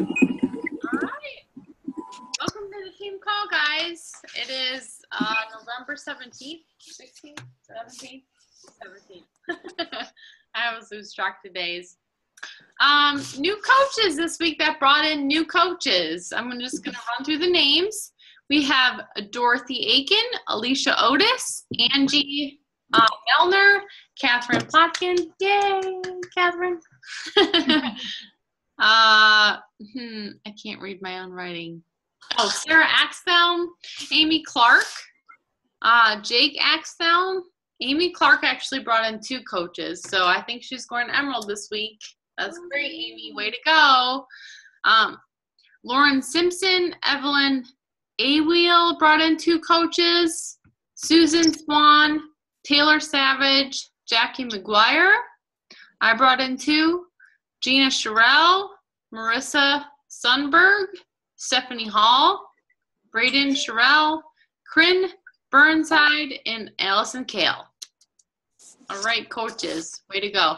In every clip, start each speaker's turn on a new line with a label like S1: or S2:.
S1: All right. Welcome to the team call, guys. It is uh, November 17th, 16th, 17th, 17th. I always lose track of days. Um, new coaches this week that brought in new coaches. I'm just going to run through the names. We have Dorothy Aiken, Alicia Otis, Angie uh, Melner, Catherine Plotkin. Yay, Catherine. uh, hmm, I can't read my own writing. Oh, Sarah Axelm, Amy Clark, uh, Jake Axelm. Amy Clark actually brought in two coaches, so I think she's going Emerald this week. That's great, Amy. Way to go. Um, Lauren Simpson, Evelyn Aweel brought in two coaches. Susan Swan, Taylor Savage, Jackie McGuire. I brought in two. Gina Sherrill, Marissa Sunberg, Stephanie Hall, Braden Sherrill, Corinne Burnside, and Allison Kale. All right, coaches, way to go.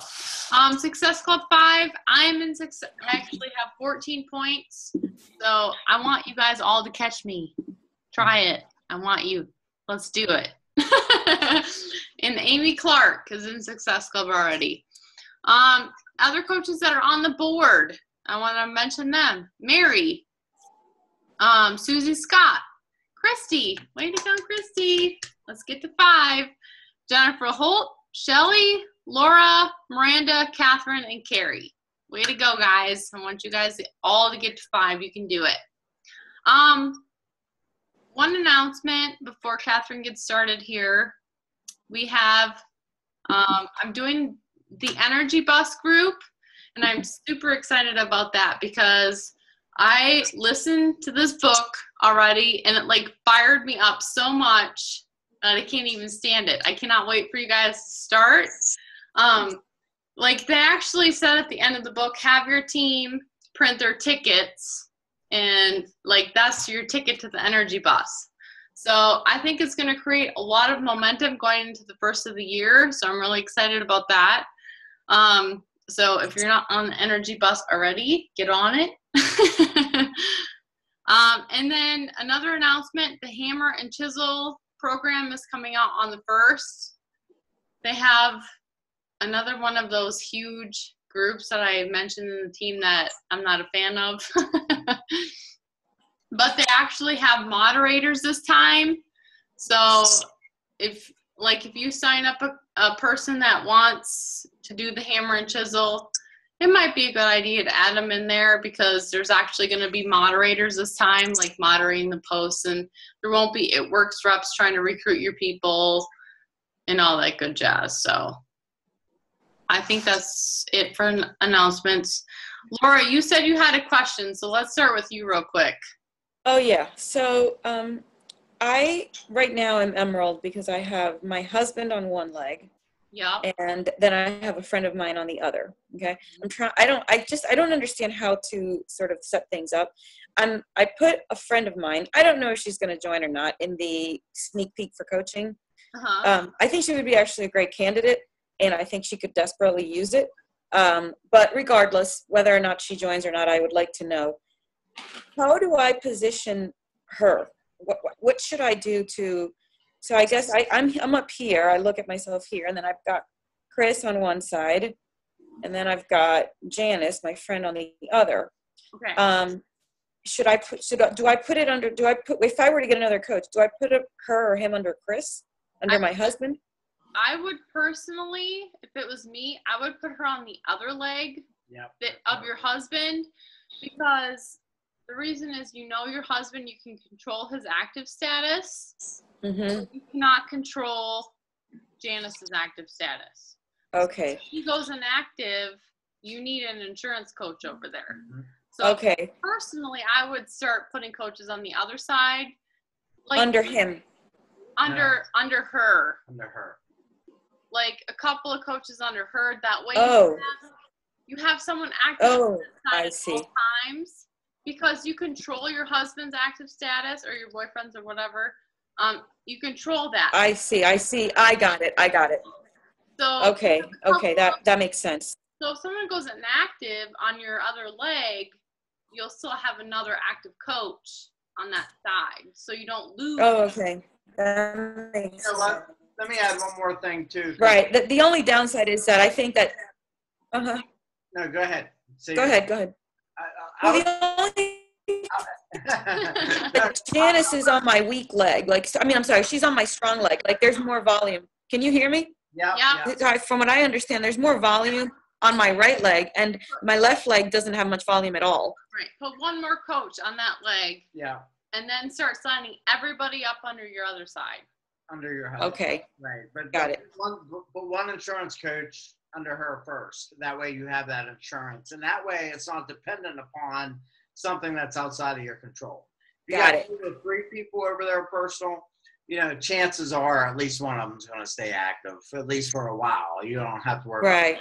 S1: Um, Success Club 5, I'm in success. I actually have 14 points. So I want you guys all to catch me. Try it. I want you. Let's do it. and Amy Clark is in Success Club already. Um, other coaches that are on the board, I want to mention them. Mary, um, Susie Scott, Christy, way to go, Christy. Let's get to five. Jennifer Holt, Shelly, Laura, Miranda, Catherine, and Carrie. Way to go, guys. I want you guys all to get to five. You can do it. Um, one announcement before Catherine gets started here. We have, um, I'm doing the Energy Bus group, and I'm super excited about that because I listened to this book already and it like fired me up so much that I can't even stand it. I cannot wait for you guys to start. Um, like they actually said at the end of the book, have your team print their tickets and like that's your ticket to the energy bus. So I think it's going to create a lot of momentum going into the first of the year. So I'm really excited about that. Um, so if you're not on the energy bus already, get on it. um, and then another announcement the Hammer and Chisel program is coming out on the first. They have another one of those huge groups that I mentioned in the team that I'm not a fan of. but they actually have moderators this time. So if like if you sign up a, a person that wants to do the hammer and chisel, it might be a good idea to add them in there because there's actually going to be moderators this time, like moderating the posts, and there won't be it works reps trying to recruit your people and all that good jazz. So I think that's it for announcements. Laura, you said you had a question, so let's start with you real quick.
S2: Oh yeah. So um, I right now am Emerald because I have my husband on one leg.
S1: Yeah.
S2: And then I have a friend of mine on the other. Okay. I'm trying. I don't. I just. I don't understand how to sort of set things up. I'm. I put a friend of mine. I don't know if she's going to join or not in the sneak peek for coaching. Uh-huh. Um, I think she would be actually a great candidate, and I think she could desperately use it. Um, but regardless, whether or not she joins or not, I would like to know how do I position her? What, what should I do to? So I guess I, I'm I'm up here. I look at myself here, and then I've got Chris on one side, and then I've got Janice, my friend, on the other.
S1: Okay.
S2: Um, should I put? Should I, do I put it under? Do I put? If I were to get another coach, do I put her or him under Chris, under I, my husband?
S1: I would personally, if it was me, I would put her on the other leg
S3: yep.
S1: of your husband because the reason is you know your husband, you can control his active status.
S2: Mm-hmm.
S1: You cannot control Janice's active status.
S2: Okay.
S1: So he goes inactive, you need an insurance coach over there.
S2: Mm-hmm. So okay.
S1: Personally, I would start putting coaches on the other side.
S2: Like under him.
S1: Under no. under her.
S3: Under her.
S1: Like a couple of coaches under her. That way
S2: oh.
S1: you, have, you have someone active
S2: oh, I see.
S1: times because you control your husband's active status or your boyfriend's or whatever. Um, you control that.
S2: I see. I see. I got it. I got it.
S1: So
S2: okay. Okay. That that makes sense.
S1: So if someone goes inactive on your other leg, you'll still have another active coach on that side, so you don't lose.
S2: Oh, okay. That makes
S3: You know? Let me add one more thing too.
S2: Right. The, the only downside is that I think that. Uh huh.
S3: No, go ahead. See,
S2: Go ahead. Go ahead.
S3: I, I,
S2: Well, the only but Janice is on my weak leg. Like, I mean, I'm sorry, she's on my strong leg. Like, there's more volume. Can you hear me?
S3: yeah,
S1: Yeah.
S3: yeah.
S2: From what I understand, there's more volume on my right leg, and my left leg doesn't have much volume at all.
S1: Right. Put one more coach on that leg,
S3: yeah,
S1: and then start signing everybody up under your other side.
S3: under your head.
S2: Okay.
S3: Right, but
S2: Got
S3: but
S2: it.
S3: One, but one insurance coach under her first. That way you have that insurance, and that way it's not dependent upon something that's outside of your control. If you
S2: Got
S3: got
S2: it.
S3: two or three people over there personal. You know, chances are at least one of them's going to stay active at least for a while. You don't have to worry. about
S2: Right.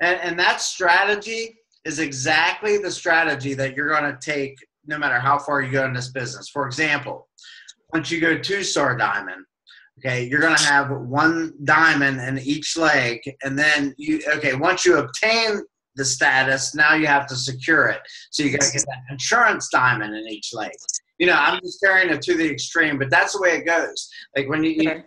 S3: And, and that strategy is exactly the strategy that you're going to take no matter how far you go in this business. For example, once you go two star diamond, okay, you're going to have one diamond in each leg. And then you, okay, once you obtain the status, now you have to secure it. So you got to get that insurance diamond in each leg. You know, I'm just carrying it to the extreme, but that's the way it goes. Like when you, you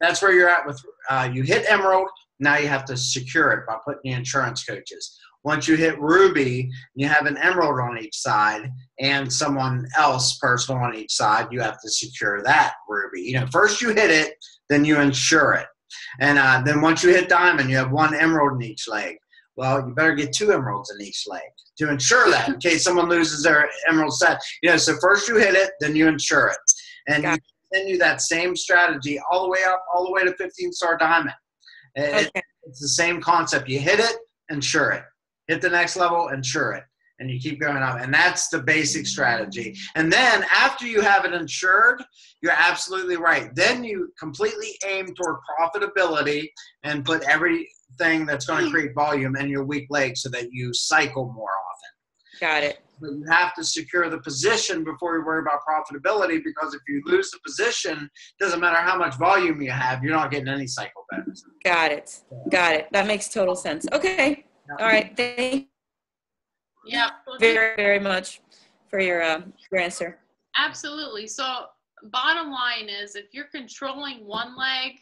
S3: that's where you're at with uh, you hit emerald now you have to secure it by putting the insurance coaches once you hit ruby you have an emerald on each side and someone else personal on each side you have to secure that ruby you know first you hit it then you insure it and uh, then once you hit diamond you have one emerald in each leg well you better get two emeralds in each leg to insure that in case someone loses their emerald set you know so first you hit it then you insure it and
S2: Got
S3: you continue that same strategy all the way up, all the way to 15 star diamond. It-
S2: Okay.
S3: it's the same concept. You hit it, insure it. Hit the next level, insure it. And you keep going up. And that's the basic strategy. And then after you have it insured, you're absolutely right. Then you completely aim toward profitability and put everything that's going to create volume in your weak leg so that you cycle more often
S2: Got it.
S3: but you have to secure the position before you worry about profitability because if you lose the position, doesn't matter how much volume you have, you're not getting any cycle bonus.
S2: Got it. Got it. That makes total sense. Okay. All right. Thank you
S1: Yeah. so
S2: very, very much for your, uh, your answer.
S1: Absolutely. So, bottom line is if you're controlling one leg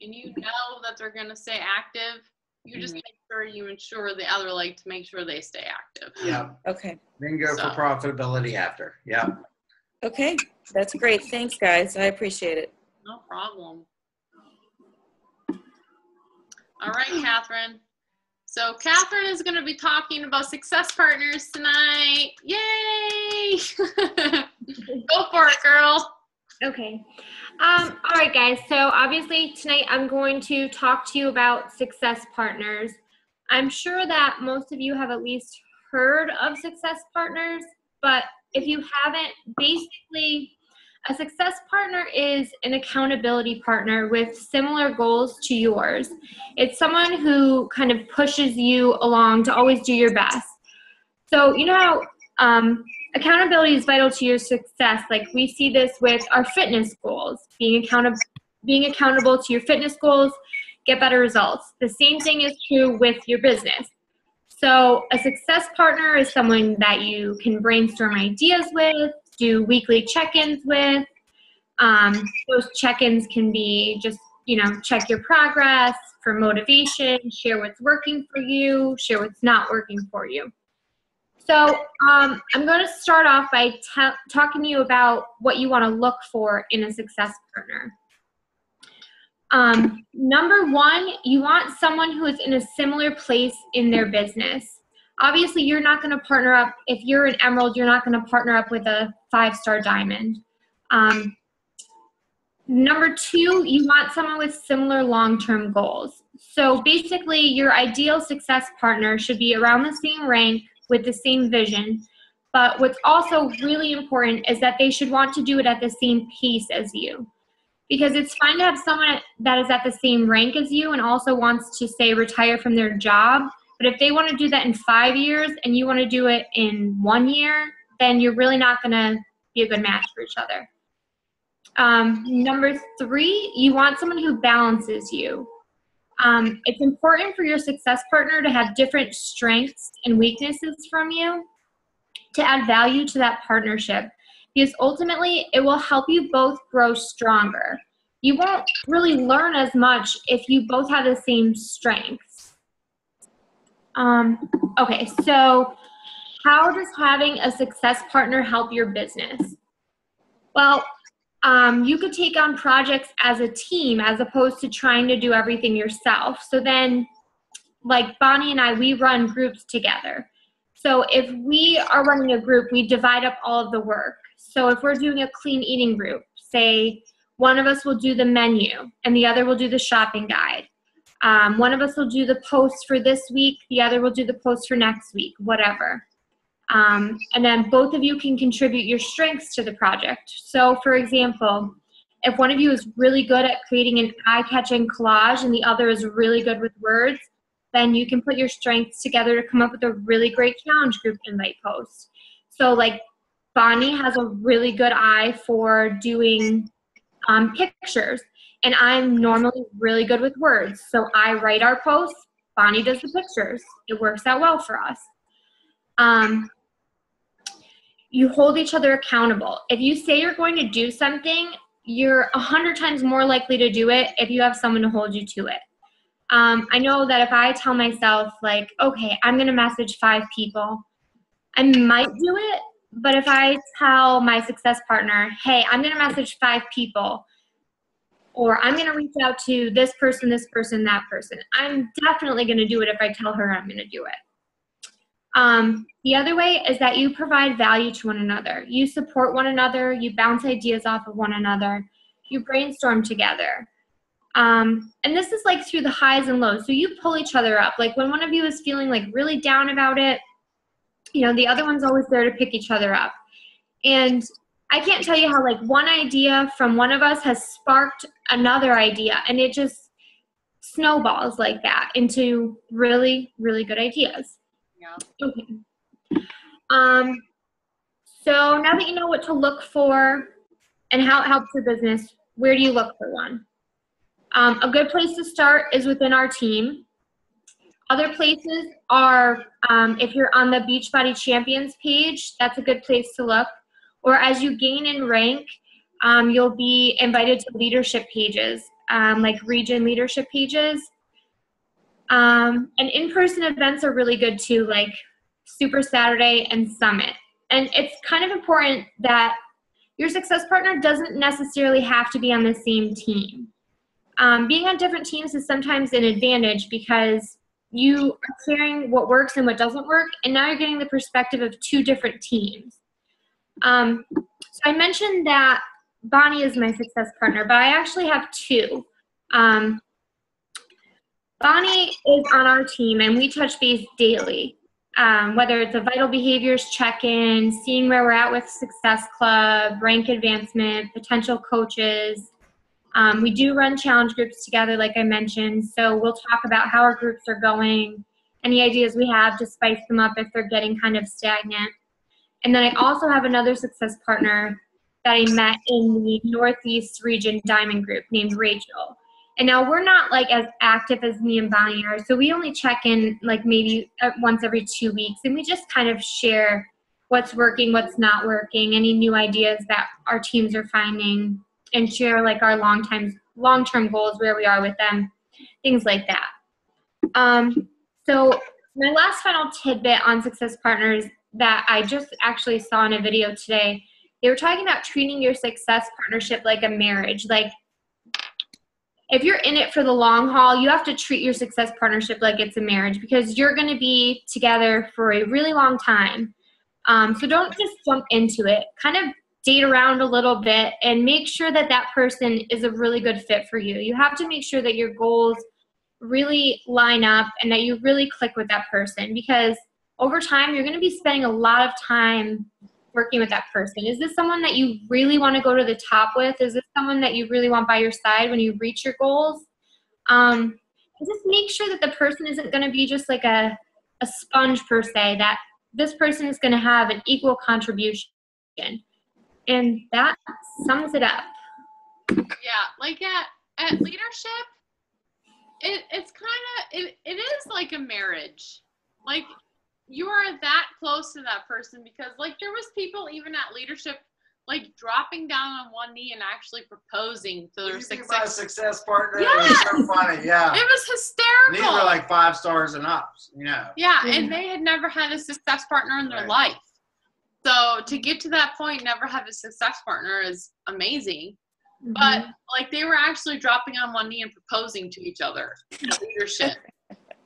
S1: and you know that they're going to stay active, you just make sure you ensure the other leg to make sure they stay active.
S3: Yeah.
S2: Okay.
S3: Then go
S1: So-
S3: for profitability after. Yeah.
S2: Okay. That's great. Thanks, guys. I appreciate it.
S1: No problem. All right, Catherine. So, Catherine is going to be talking about success partners tonight. Yay! Go for it, girl.
S4: Okay. Um, all right, guys. So obviously tonight I'm going to talk to you about success partners. I'm sure that most of you have at least heard of success partners, but if you haven't, basically, a success partner is an accountability partner with similar goals to yours. It's someone who kind of pushes you along to always do your best. So, you know how um, accountability is vital to your success. Like we see this with our fitness goals, being accountable, being accountable to your fitness goals, get better results. The same thing is true with your business. So a success partner is someone that you can brainstorm ideas with, do weekly check-ins with. Um, those check-ins can be just you know check your progress for motivation, share what's working for you, share what's not working for you. So um, I'm going to start off by ta- talking to you about what you want to look for in a success partner. Um, number one, you want someone who is in a similar place in their business. Obviously, you're not going to partner up, if you're an emerald, you're not going to partner up with a five star diamond. Um, number two, you want someone with similar long term goals. So basically, your ideal success partner should be around the same rank with the same vision. But what's also really important is that they should want to do it at the same pace as you. Because it's fine to have someone that is at the same rank as you and also wants to, say, retire from their job. But if they want to do that in five years and you want to do it in one year, then you're really not going to be a good match for each other. Um, number three, you want someone who balances you. Um, it's important for your success partner to have different strengths and weaknesses from you. to add value to that partnership because ultimately it will help you both grow stronger. You won't really learn as much if you both have the same strengths. Um, okay, so how does having a success partner help your business? Well, um, you could take on projects as a team as opposed to trying to do everything yourself. So then, like Bonnie and I, we run groups together. So if we are running a group, we divide up all of the work. So if we're doing a clean eating group, say one of us will do the menu and the other will do the shopping guide. Um, one of us will do the post for this week, the other will do the post for next week, whatever. Um, and then both of you can contribute your strengths to the project. So, for example, if one of you is really good at creating an eye catching collage and the other is really good with words, then you can put your strengths together to come up with a really great challenge group invite post. So, like, Bonnie has a really good eye for doing um, pictures, and I'm normally really good with words. So, I write our posts, Bonnie does the pictures. It works out well for us. Um, you hold each other accountable. If you say you're going to do something, you're a hundred times more likely to do it if you have someone to hold you to it. Um, I know that if I tell myself, like, okay, I'm going to message five people, I might do it. But if I tell my success partner, hey, I'm going to message five people, or I'm going to reach out to this person, this person, that person, I'm definitely going to do it if I tell her I'm going to do it. Um, the other way is that you provide value to one another. You support one another, you bounce ideas off of one another, you brainstorm together. Um, and this is like through the highs and lows. So you pull each other up. Like when one of you is feeling like really down about it, you know, the other one's always there to pick each other up. And I can't tell you how like one idea from one of us has sparked another idea and it just snowballs like that into really, really good ideas.
S1: Yeah.
S4: Okay. Um, so now that you know what to look for and how it helps your business, where do you look for one? Um, a good place to start is within our team. Other places are um, if you're on the Beachbody Champions page, that's a good place to look. Or as you gain in rank, um, you'll be invited to leadership pages, um, like region leadership pages. Um, and in-person events are really good too, like Super Saturday and Summit. And it's kind of important that your success partner doesn't necessarily have to be on the same team. Um, being on different teams is sometimes an advantage because you are sharing what works and what doesn't work, and now you're getting the perspective of two different teams. Um, so I mentioned that Bonnie is my success partner, but I actually have two. Um, Bonnie is on our team and we touch base daily. Um, whether it's a vital behaviors check-in, seeing where we're at with Success Club, rank advancement, potential coaches. Um, we do run challenge groups together, like I mentioned, so we'll talk about how our groups are going, any ideas we have to spice them up if they're getting kind of stagnant. And then I also have another success partner that I met in the Northeast region Diamond Group named Rachel. And now we're not like as active as me and Bonnie are, so we only check in like maybe uh, once every two weeks, and we just kind of share what's working, what's not working, any new ideas that our teams are finding, and share like our long time long term goals, where we are with them, things like that. Um, so my last final tidbit on success partners that I just actually saw in a video today, they were talking about treating your success partnership like a marriage, like if you're in it for the long haul, you have to treat your success partnership like it's a marriage because you're going to be together for a really long time. Um, so don't just jump into it. Kind of date around a little bit and make sure that that person is a really good fit for you. You have to make sure that your goals really line up and that you really click with that person because over time you're going to be spending a lot of time working with that person? Is this someone that you really want to go to the top with? Is this someone that you really want by your side when you reach your goals? Um, just make sure that the person isn't going to be just like a, a sponge per se, that this person is going to have an equal contribution. And that sums it up.
S1: Yeah, like at, at leadership, it, it's kind of, it, it is like a marriage. Like you are that close to that person because like there was people even at leadership like dropping down on one knee and actually proposing to their
S3: You think about a
S1: success.
S3: success partner.
S1: Yes!
S3: It's so funny. Yeah.
S1: It was hysterical.
S3: These were like five stars and ups, You know.
S1: yeah, and they had never had a success partner in their
S3: Right.
S1: life. So to get to that point, never have a success partner is amazing.
S4: Mm-hmm.
S1: But like they were actually dropping on one knee and proposing to each other at leadership.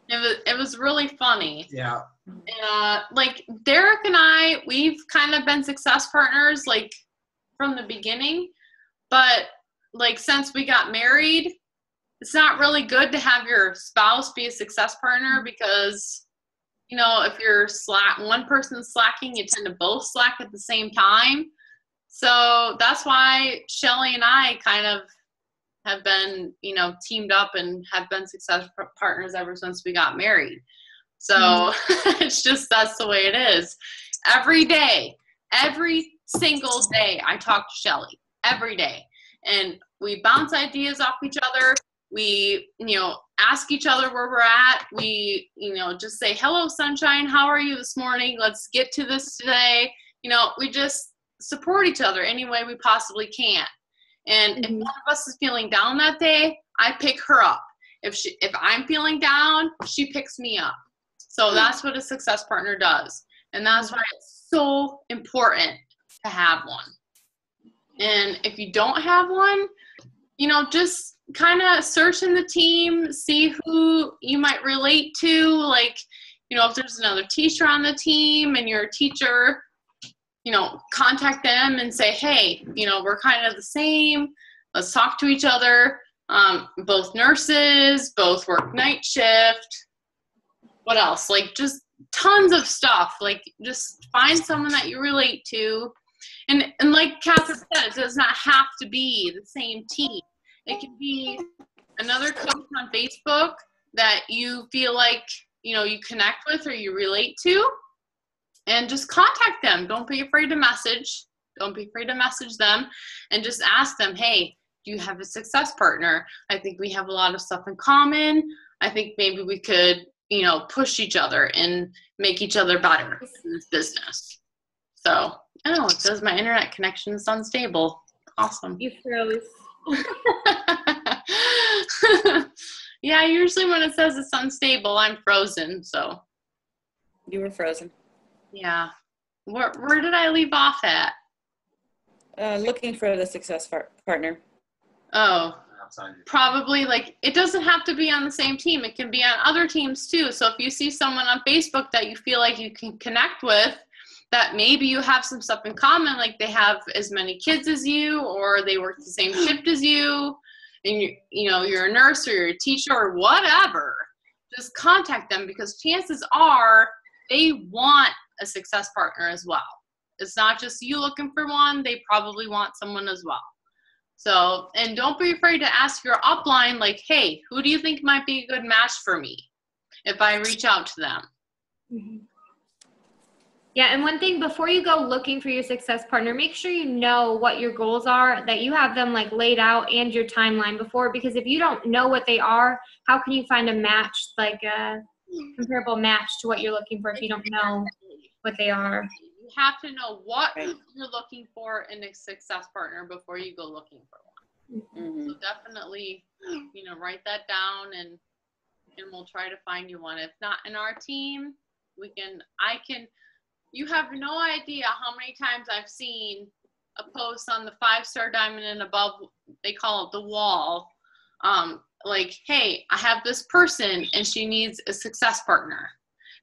S1: It was it was really funny.
S3: Yeah.
S1: uh, like Derek and I, we've kind of been success partners like from the beginning, but like since we got married, it's not really good to have your spouse be a success partner because you know if you're slack one person's slacking, you tend to both slack at the same time. So that's why Shelly and I kind of have been, you know, teamed up and have been successful partners ever since we got married. So it's just that's the way it is. Every day, every single day, I talk to Shelly every day, and we bounce ideas off each other. We, you know, ask each other where we're at. We, you know, just say, "Hello, sunshine. How are you this morning? Let's get to this today." You know, we just support each other any way we possibly can. And if
S4: Mhm.
S1: one of us is feeling down that day, I pick her up. If she, if I'm feeling down, she picks me up. So that's what a success partner does. And that's why it's so important to have one. And if you don't have one, you know, just kind of search in the team, see who you might relate to. Like, you know, if there's another teacher on the team and you're a teacher, you know, contact them and say, hey, you know, we're kind of the same. Let's talk to each other. Um, both nurses, both work night shift. What else? Like just tons of stuff. Like just find someone that you relate to. And and like Catherine said, it does not have to be the same team. It can be another coach on Facebook that you feel like you know you connect with or you relate to and just contact them. Don't be afraid to message. Don't be afraid to message them and just ask them hey do you have a success partner? I think we have a lot of stuff in common. I think maybe we could you know push each other and make each other better in this business. So oh it says my internet connection is unstable awesome.
S4: You froze.
S1: yeah, usually when it says it's unstable, I'm frozen. So,
S2: You were frozen.
S1: Yeah. Where, where did I leave off at?
S2: Uh, looking for the success par- partner.
S1: Oh, probably like it doesn't have to be on the same team. It can be on other teams too. So, if you see someone on Facebook that you feel like you can connect with, that maybe you have some stuff in common, like they have as many kids as you, or they work the same shift as you, and you, you know, you're a nurse or you're a teacher or whatever, just contact them because chances are they want a success partner as well. It's not just you looking for one, they probably want someone as well. So, and don't be afraid to ask your upline, like, hey, who do you think might be a good match for me if I reach out to them?
S4: Mhm. Yeah, and one thing before you go looking for your success partner, make sure you know what your goals are, that you have them like laid out and your timeline before. Because if you don't know what they are, how can you find a match, like a comparable match to what you're looking for if you don't know what they are?
S1: You have to know what
S2: Right.
S1: you're looking for in a success partner before you go looking for one.
S2: hmm
S1: So definitely, you know, write that down and and we'll try to find you one. If not in our team, we can I can you have no idea how many times I've seen a post on the five star diamond and above they call it the wall. Um, like, hey, I have this person and she needs a success partner.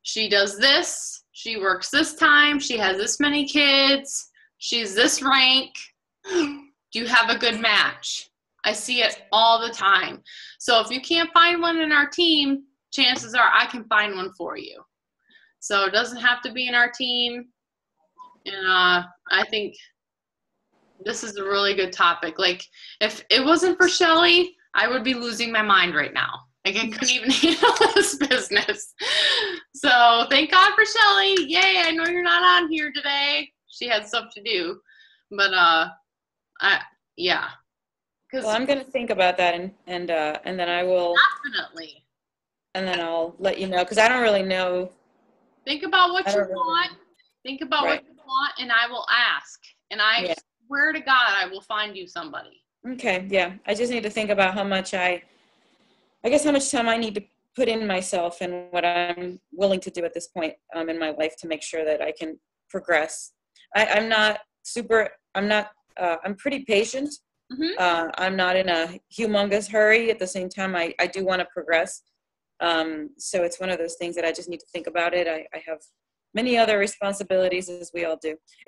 S1: She does this, she works this time, she has this many kids, she's this rank. Do you have a good match? I see it all the time. So if you can't find one in our team, chances are I can find one for you. So it doesn't have to be in our team. And uh, I think this is a really good topic. Like if it wasn't for Shelly, I would be losing my mind right now. Like I couldn't even handle this business. So thank God for Shelly. Yay, I know you're not on here today. She had stuff to do. But uh I yeah. Cuz
S2: Well, I'm gonna think about that and and uh, and then I will
S1: definitely.
S2: and then I'll let you know because I don't really know
S1: Think about what you
S2: know.
S1: want. Think about
S2: Right.
S1: what you want, and I will ask. And I
S2: Yeah.
S1: swear to God, I will find you somebody.
S2: Okay, yeah. I just need to think about how much I, I guess how much time I need to put in myself and what I'm willing to do at this point um, in my life to make sure that I can progress. I, I'm not super. I'm not. Uh, I'm pretty patient.
S1: Mhm.
S2: Uh, I'm not in a humongous hurry. At the same time, I, I do want to progress. Um, so it's one of those things that I just need to think about it. I, I have many other responsibilities as we all do.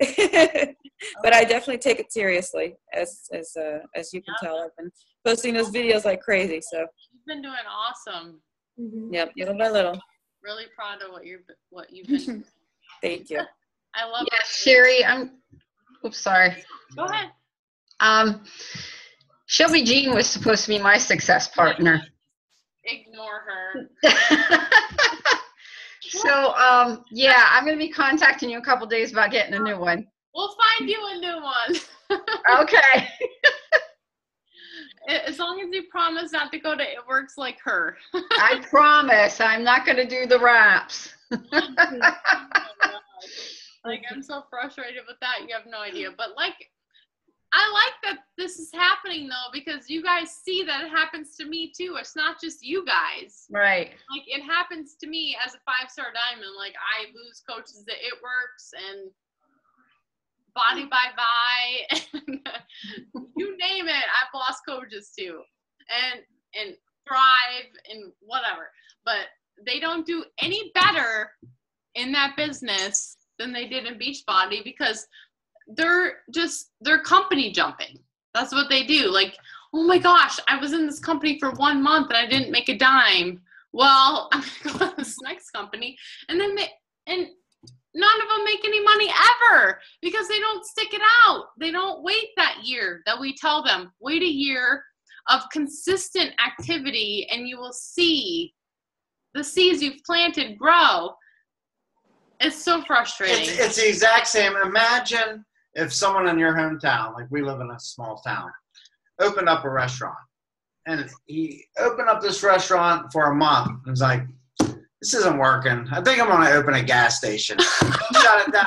S2: but I definitely take it seriously as as uh, as you can tell. I've been posting those videos like crazy. So
S1: been doing awesome.
S4: Mhm.
S2: yep, little by little.
S1: Really proud of what you're what you've been.
S2: Thank you.
S1: I love
S5: Yeah, Sherry, I'm, oops, sorry.
S1: Go ahead.
S5: Um, Shelby Jean was supposed to be my success partner.
S1: Ignore her.
S5: So, um, yeah, I'm gonna be contacting you in a couple days about getting a new one.
S1: We'll find you a new one.
S5: Okay.
S1: As long as you promise not to go to It Works Like Her.
S5: I promise, I'm not gonna do the raps.
S1: like I'm so frustrated with that. You have no idea. But like, I like that this is happening though because you guys see that it happens to me too. It's not just you guys.
S5: Right.
S1: Like it happens to me as a five star diamond. Like I lose coaches that it works and Body by Vi you name it. I've lost coaches too, and and thrive and whatever. But they don't do any better in that business than they did in Beachbody because they're just they're company jumping. That's what they do. Like, oh my gosh, I was in this company for one month and I didn't make a dime. Well, I'm gonna go to this next company and then they and none of them make any money ever because they don't stick it out. They don't wait that year that we tell them. Wait a year of consistent activity and you will see the seeds you've planted grow. It's so frustrating.
S3: It's, it's the exact same. Imagine if someone in your hometown, like we live in a small town, opened up a restaurant. And he opened up this restaurant for a month. And was like, this isn't working. I think I'm going to open a gas station. Shut it down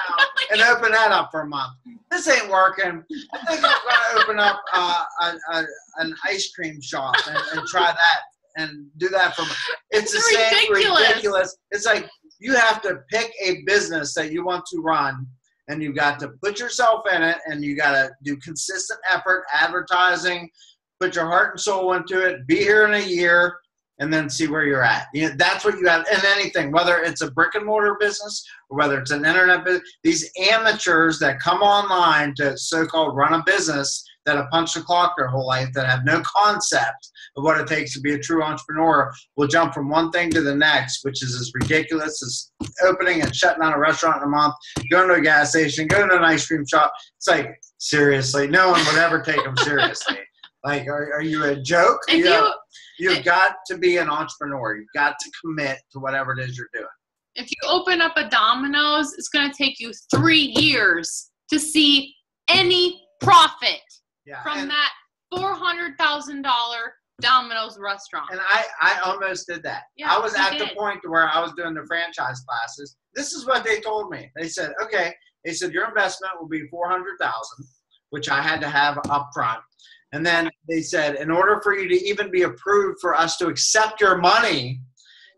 S3: and open that up for a month. This ain't working. I think I'm going to open up uh, a, a, an ice cream shop and, and try that and do that for. It's the
S1: It's
S3: same
S1: ridiculous.
S3: ridiculous. It's like you have to pick a business that you want to run and you got to put yourself in it and you got to do consistent effort advertising put your heart and soul into it be here in a year and then see where you're at you know, that's what you have in anything whether it's a brick and mortar business or whether it's an internet business these amateurs that come online to so-called run a business that have punched the clock their whole life that have no concept of what it takes to be a true entrepreneur will jump from one thing to the next which is as ridiculous as opening and shutting down a restaurant in a month going to a gas station, going to an ice cream shop. It's like, seriously, no one would ever take them seriously. Like, are, are you a joke?
S1: if
S3: you,
S1: you,
S3: you've got to be an entrepreneur. You've got to commit to whatever it is you're doing.
S1: if you open up a Domino's, it's going to take you three years to see any profit
S3: Yeah.
S1: from
S3: and,
S1: that four hundred thousand dollar Domino's restaurant.
S3: and I, I almost did that.
S1: Yeah,
S3: I was at the point where I was doing the franchise classes. This is what they told me. They said, okay, they said your investment will be 400000 which I had to have up front. And then they said, in order for you to even be approved for us to accept your money,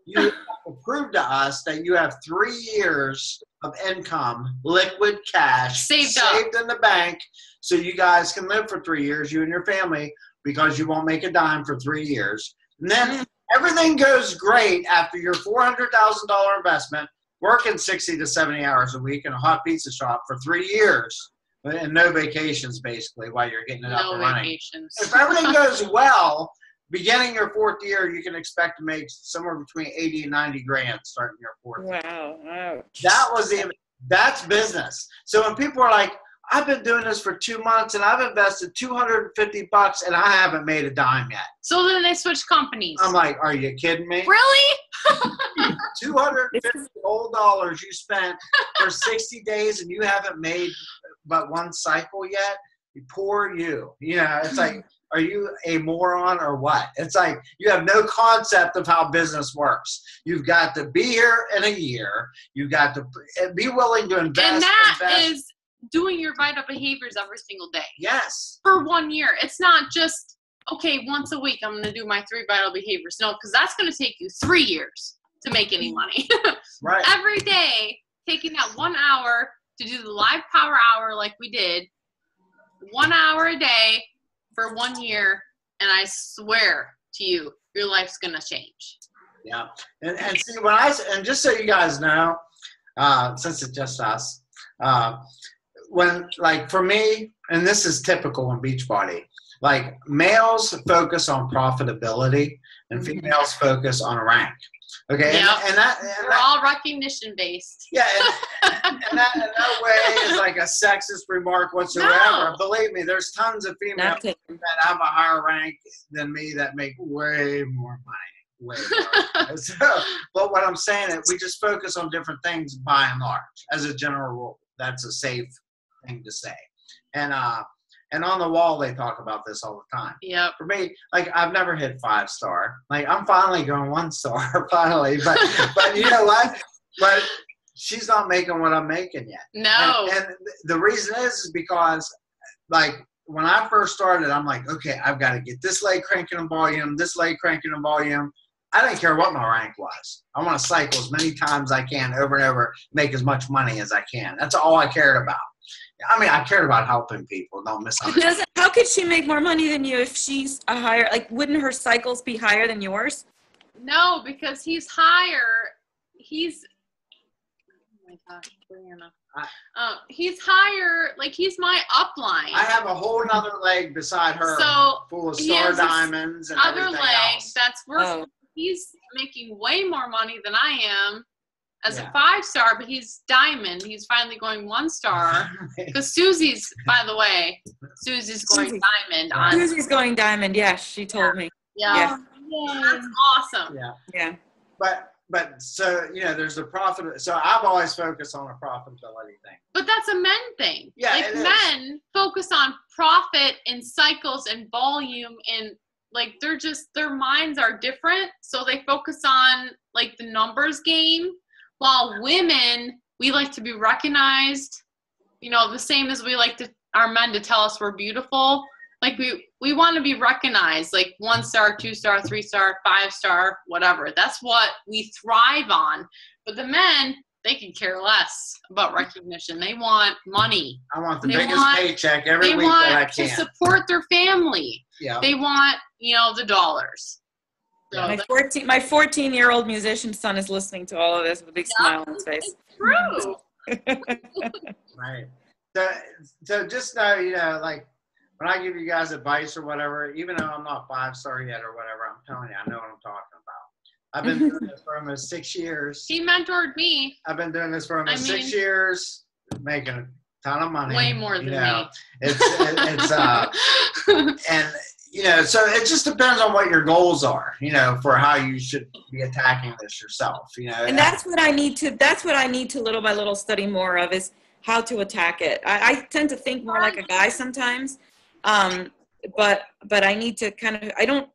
S3: you have to prove to us that you have three years of income, liquid cash,
S1: Saved up.
S3: saved in the bank, so you guys can live for three years, you and your family, because you won't make a dime for three years. And then mm-hmm. everything goes great after your $400,000 investment, working 60 to 70 hours a week in a hot pizza shop for three years, and no vacations basically while you're getting it up and running
S1: vacations.
S3: if everything goes well, beginning your fourth year, you can expect to make somewhere between 80 and 90 grand starting your fourth year.
S2: Wow.
S3: That was the, that's business. So when people are like, I've been doing this for two months and I've invested 250 bucks and I haven't made a dime yet.
S1: so then they switch companies.
S3: I'm like, are you kidding me?
S1: really?
S3: 250 old dollars you spent for 60 days and you haven't made but one cycle yet? poor you. You know, it's like, are you a moron or what? It's like you have no concept of how business works. You've got to be here in a year. You've got to be willing to invest.
S1: and that
S3: invest.
S1: is doing your vital behaviors every single day
S3: yes,
S1: for one year. It's not just okay once a week. I'm going to do my three vital behaviors. No, because that's going to take you three years to make any money.
S3: right.
S1: every day, taking that one hour to do the live power hour like we did, one hour a day for one year, and I swear to you, your life's going to change.
S3: Yeah, and, and see when I and just so you guys know, uh, since it's just us, uh, when like for me, and this is typical in Beachbody, like males focus on profitability and
S2: Mhm.
S3: females focus on rank. Okay,
S1: Yeah.
S3: and, and that, and
S1: We're
S3: that
S1: all recognition based.
S3: yeah, and, and that in no way is like a sexist remark whatsoever.
S1: No.
S3: Believe me, there's tons of females that have a higher rank than me that make way more money. Way more. so, but what I'm saying is we just focus on different things by and large as a general rule. That's a safe thing to say. And uh and on the wall they talk about this all the time.
S1: Yeah.
S3: For me, like I've never hit five star. Like I'm finally going one star finally. But but you know what? But she's not making what I'm making yet.
S1: No.
S3: And, and the reason is, is because, like, when I first started, I'm like, okay, I've got to get this leg cranking in volume, this leg cranking in volume. I didn't care what my rank was. I want to cycle as many times I can over and over, make as much money as I can. That's all I cared about. I mean, I cared about helping people. Don't misunderstand.
S2: Doesn't- How could she make more money than you if she's a higher? Like, wouldn't her cycles be higher than yours?
S1: no, because he's higher. He's. Oh my gosh, Brianna.
S3: I-
S1: Um, he's higher. Like he's my upline.
S3: I have a whole nother leg beside her,
S1: So,
S3: full of star
S1: has this
S3: diamonds and
S1: other leg
S3: else.
S1: that's worth
S2: Oh,
S1: he's making way more money than I am as
S3: Yeah.
S1: a five star, but he's diamond. He's finally going one star. Because Susie's, by the way, Susie's going
S2: Susie.
S1: diamond on.
S2: Susie's going diamond. Yes, she told me.
S1: Yeah.
S2: Yeah.
S1: That's awesome.
S3: yeah.
S2: Yeah.
S3: but but so you know there's a profit so i've always focused on a profitability thing
S1: But that's a men thing.
S3: Yeah,
S1: Like
S3: it is.
S1: men focus on profit and cycles and volume and like they're just their minds are different. So they focus on like the numbers game while women we like to be recognized, you know, the same as we like to our men to tell us we're beautiful. Like we we want to be recognized, like one star, two star, three star, five star, whatever. That's what we thrive on. But the men, they can care less about recognition. They want money.
S3: i want the
S1: They
S3: biggest
S1: want-
S3: paycheck every week that i
S1: want to support their family.
S3: yeah
S1: They want, you know, the dollars. So
S2: My 14, my 14 year old musician son is listening to all of this with a big
S1: Yeah.
S2: smile on his face.
S1: true.
S3: right so so just know you know like when i give you guys advice or whatever even though i'm not five star yet or whatever i'm telling you i know what i'm talking about i've been doing this for almost six years
S1: He mentored me
S3: i've been doing this for almost
S1: I
S3: six years making a ton of money
S1: way more than
S3: you know.
S1: me.
S3: it's it, it's uh and you know so it just depends on what your goals are you know for how you should be attacking this yourself you know
S2: and that's what I need to. That's what I need to little by little study more of is how to attack it. I, I tend to think more like a guy sometimes, um, but but I need to kind of. I don't.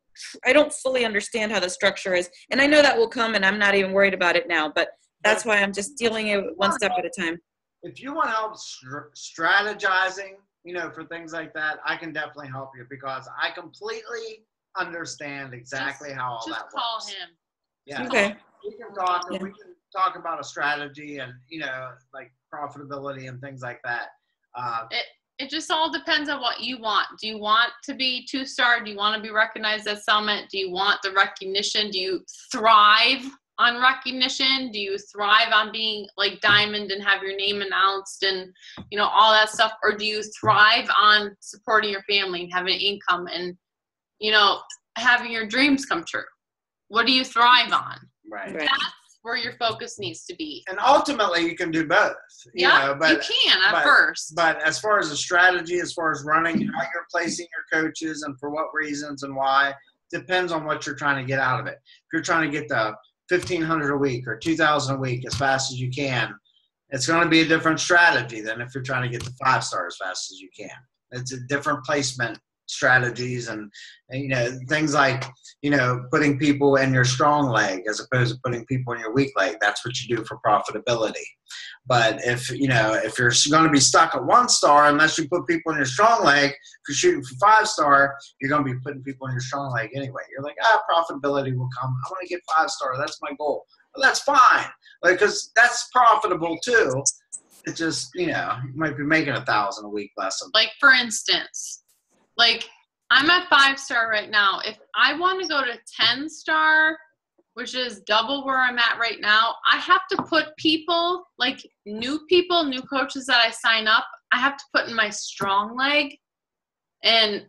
S2: I don't fully understand how the structure is, and I know that will come, and I'm not even worried about it now. But that's why I'm just dealing it one step at a time.
S3: if you want help str- strategizing you know for things like that i can definitely help you because i completely understand exactly how all that.
S1: Just
S3: call
S1: him.
S3: yeah
S2: Okay.
S3: we can talk
S2: Yeah.
S3: we can talk about a strategy and you know like profitability and things like that uh,
S1: It just all depends on what you want. Do you want to be two star? Do you want to be recognized as Summit? Do you want the recognition? Do you thrive on recognition? Do you thrive on being like diamond and have your name announced and you know all that stuff? Or do you thrive on supporting your family and having income and you know having your dreams come true? What do you thrive on?
S3: right
S2: Right.
S1: That's where your focus needs to be.
S3: and ultimately you can do both you
S1: Yeah,
S3: know but
S1: you can at
S3: but-
S1: first.
S3: But as far as a strategy, as far as running, how you're placing your coaches and for what reasons and why, depends on what you're trying to get out of it. If you're trying to get the 1500 a week or 2000 a week as fast as you can, it's going to be a different strategy than if you're trying to get the five star as fast as you can. It's a different placement strategies and, you know things like you know putting people in your strong leg as opposed to putting people in your weak leg. That's what you do for profitability. But if you know if you're going to be stuck at one star, unless you put people in your strong leg, if you're shooting for five star, you're going to be putting people in your strong leg anyway. You're like, ah, profitability will come. I want to get five star. That's my goal. Well, that's fine, like because that's profitable too. It just you know you might be making a thousand a week less.
S1: Like for instance, like I'm at five star right now. If I want to go to 10 star, which is double where I'm at right now, I have to put people, like new people, new coaches that I sign up, I have to put in my strong leg. And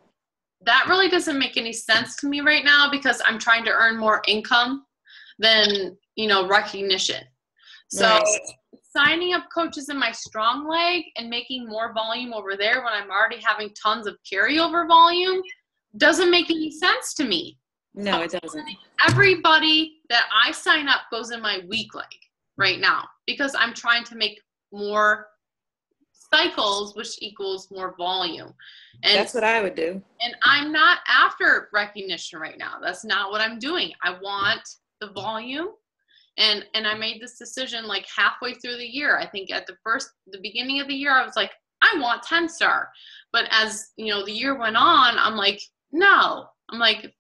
S1: that really doesn't make any sense to me right now because I'm trying to earn more income than, you know, recognition. So. Signing up coaches in my strong leg and making more volume over there when I'm already having tons of carryover volume doesn't make any sense to me.
S2: No, it doesn't.
S1: Everybody that I sign up goes in my weak leg right now because I'm trying to make more cycles, which equals more volume. And
S2: That's what I would do.
S1: and I'm not after recognition right now. That's not what I'm doing. I want the volume. And and I made this decision like halfway through the year. I think at the first the beginning of the year I was like, I want 10 star. But as, you know, the year went on, I'm like, no. I'm like,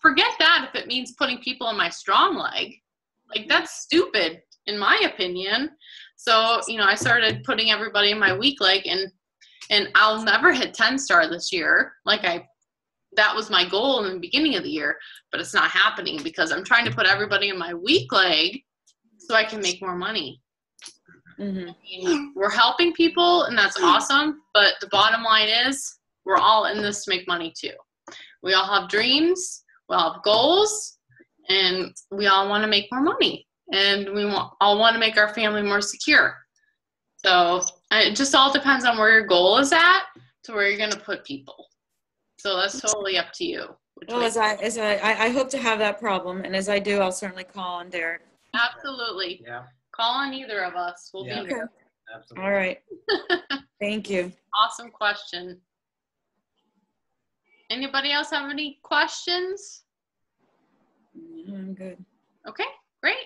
S1: forget that if it means putting people in my strong leg. Like that's stupid in my opinion. So, you know, I started putting everybody in my weak leg and and I'll never hit 10 star this year. Like I that was my goal in the beginning of the year, but it's not happening because I'm trying to put everybody in my weak leg so I can make more money.
S2: hmm
S1: I mean, we're helping people and that's awesome, but the bottom line is we're all in this to make money too. We all have dreams, we all have goals, and we all want to make more money and we want, all want to make our family more secure. So it just all depends on where your goal is at to where you're going to put people. So that's totally up to you. Which
S2: Well,
S1: way-
S2: as I, as I, I I hope to have that problem, and as I do, I'll certainly call on Derek.
S1: absolutely.
S3: yeah,
S1: Call on either of us. We'll
S3: Yeah.
S1: be here.
S3: absolutely.
S2: All right. Thank you.
S1: Awesome question. Anybody else have any questions?
S2: I'm good.
S1: Okay, great.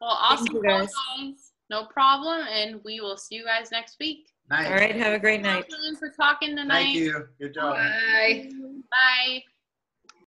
S1: Well,
S2: Thank
S1: awesome
S2: you, guys.
S1: guys. No problem, and we will see you guys next week.
S3: Nice.
S2: All right. Have a great night.
S1: Thank you for talking tonight.
S3: Thank you. Good job.
S5: Bye.
S1: Bye.